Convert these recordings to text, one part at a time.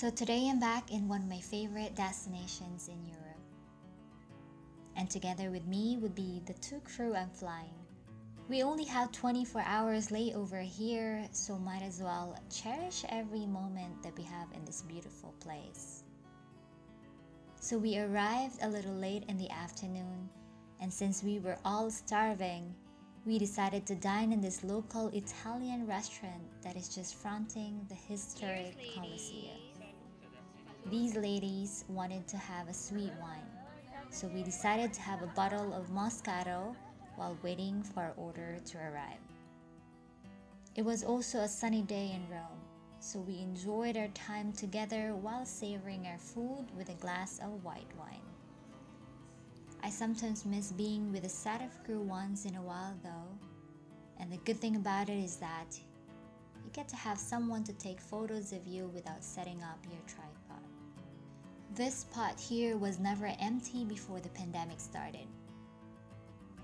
So today I'm back in one of my favorite destinations in Europe. And together with me would be the two crew I'm flying. We only have 24 hours layover here, so might as well cherish every moment that we have in this beautiful place. So we arrived a little late in the afternoon, and since we were all starving, we decided to dine in this local Italian restaurant that is just fronting the historic Colosseum. These ladies wanted to have a sweet wine, so we decided to have a bottle of Moscato while waiting for our order to arrive. It was also a sunny day in Rome, so we enjoyed our time together while savoring our food with a glass of white wine. I sometimes miss being with a set of crew once in a while though, and the good thing about it is that you get to have someone to take photos of you without setting up your tripod. This spot here was never empty before the pandemic started.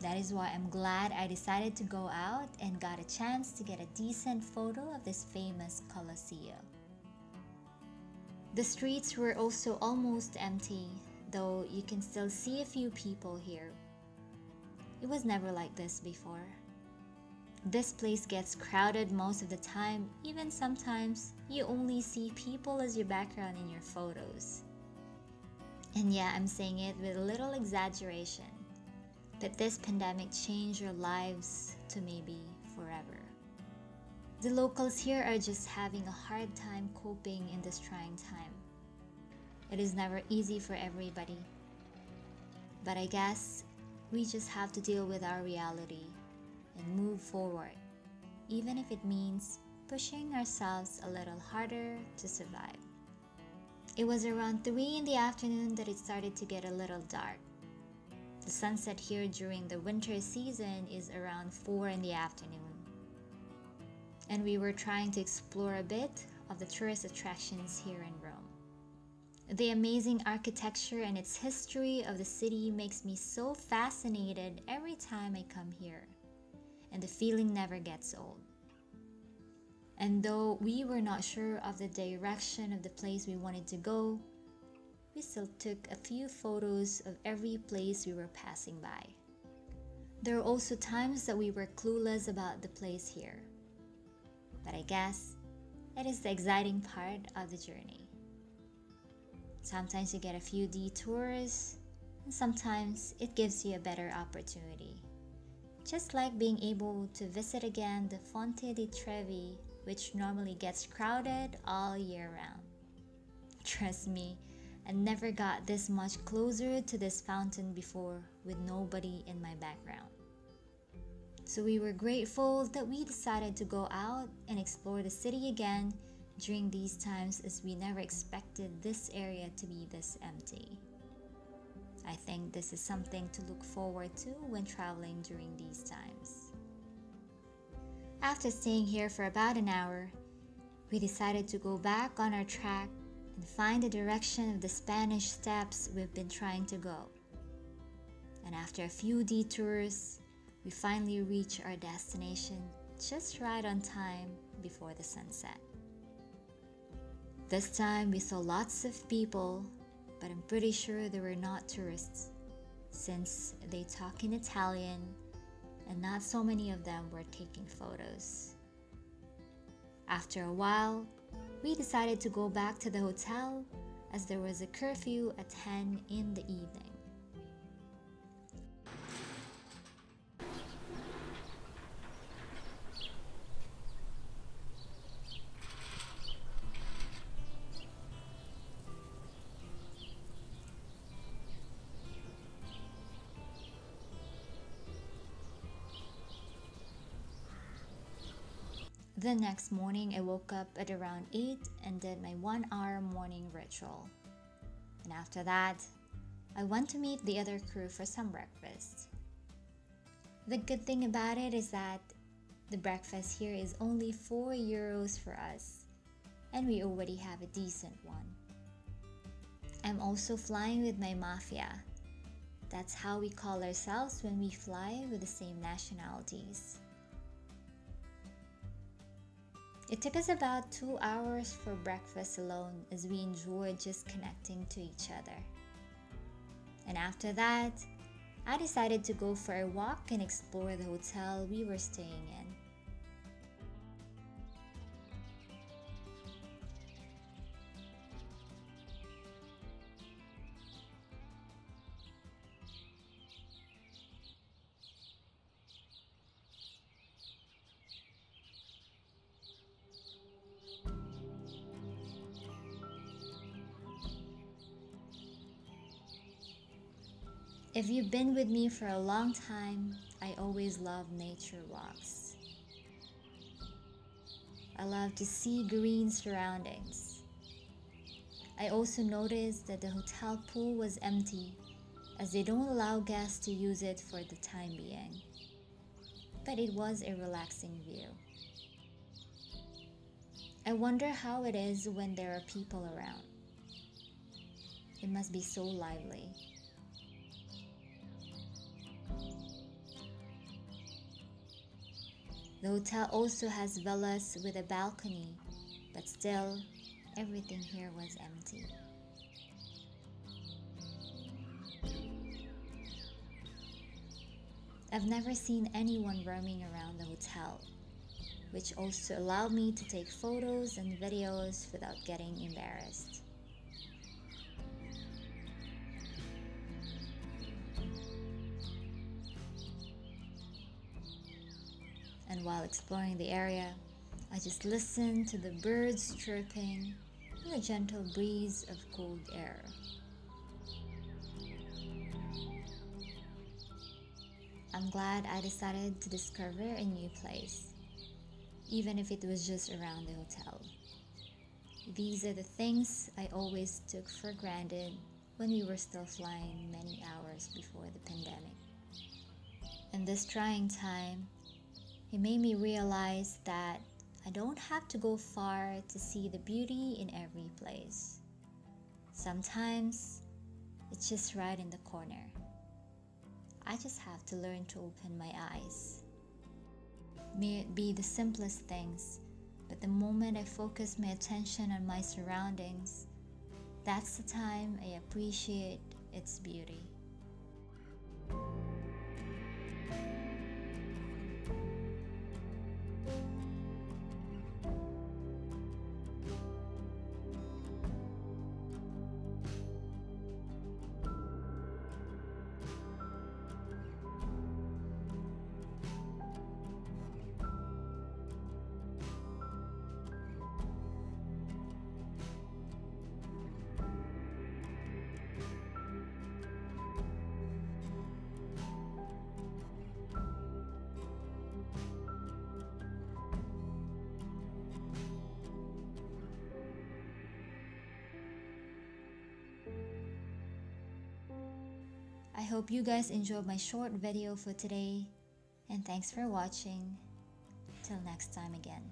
That is why I'm glad I decided to go out and got a chance to get a decent photo of this famous Colosseum. The streets were also almost empty, though you can still see a few people here. It was never like this before. This place gets crowded most of the time, even sometimes you only see people as your background in your photos. And yeah, I'm saying it with a little exaggeration that this pandemic changed your lives to maybe forever. The locals here are just having a hard time coping in this trying time. It is never easy for everybody. But I guess we just have to deal with our reality and move forward, even if it means pushing ourselves a little harder to survive. It was around 3 in the afternoon that it started to get a little dark. The sunset here during the winter season is around 4 in the afternoon. And we were trying to explore a bit of the tourist attractions here in Rome. The amazing architecture and its history of the city makes me so fascinated every time I come here, and the feeling never gets old. And though we were not sure of the direction of the place we wanted to go, we still took a few photos of every place we were passing by. There are also times that we were clueless about the place here. But I guess it is the exciting part of the journey. Sometimes you get a few detours, and sometimes it gives you a better opportunity. Just like being able to visit again the Fonte di Trevi, which normally gets crowded all year round. Trust me, I never got this much closer to this fountain before with nobody in my background. So we were grateful that we decided to go out and explore the city again during these times as we never expected this area to be this empty. I think this is something to look forward to when traveling during these times. After staying here for about an hour, we decided to go back on our track and find the direction of the Spanish steps we've been trying to go. And after a few detours, we finally reach our destination just right on time before the sunset. This time we saw lots of people, but I'm pretty sure they were not tourists since they talk in Italian and not so many of them were taking photos. After a while, we decided to go back to the hotel as there was a curfew at 10 in the evening. The next morning, I woke up at around 8 and did my one hour morning ritual. And after that, I went to meet the other crew for some breakfast. The good thing about it is that the breakfast here is only 4 euros for us, and we already have a decent one. I'm also flying with my mafia. That's how we call ourselves when we fly with the same nationalities. It took us about two hours for breakfast alone as we enjoyed just connecting to each other. And after that, I decided to go for a walk and explore the hotel we were staying in. If you've been with me for a long time, I always love nature walks. I love to see green surroundings. I also noticed that the hotel pool was empty as they don't allow guests to use it for the time being. But it was a relaxing view. I wonder how it is when there are people around. It must be so lively. The hotel also has villas with a balcony, but still, everything here was empty. I've never seen anyone roaming around the hotel, which also allowed me to take photos and videos without getting embarrassed. And while exploring the area, I just listened to the birds chirping and the gentle breeze of cold air. I'm glad I decided to discover a new place, even if it was just around the hotel. These are the things I always took for granted when we were still flying many hours before the pandemic. In this trying time, it made me realize that I don't have to go far to see the beauty in every place. Sometimes it's just right in the corner. I just have to learn to open my eyes. May it be the simplest things, but the moment I focus my attention on my surroundings, that's the time I appreciate its beauty. Hope you guys enjoyed my short video for today and thanks for watching. Till next time again.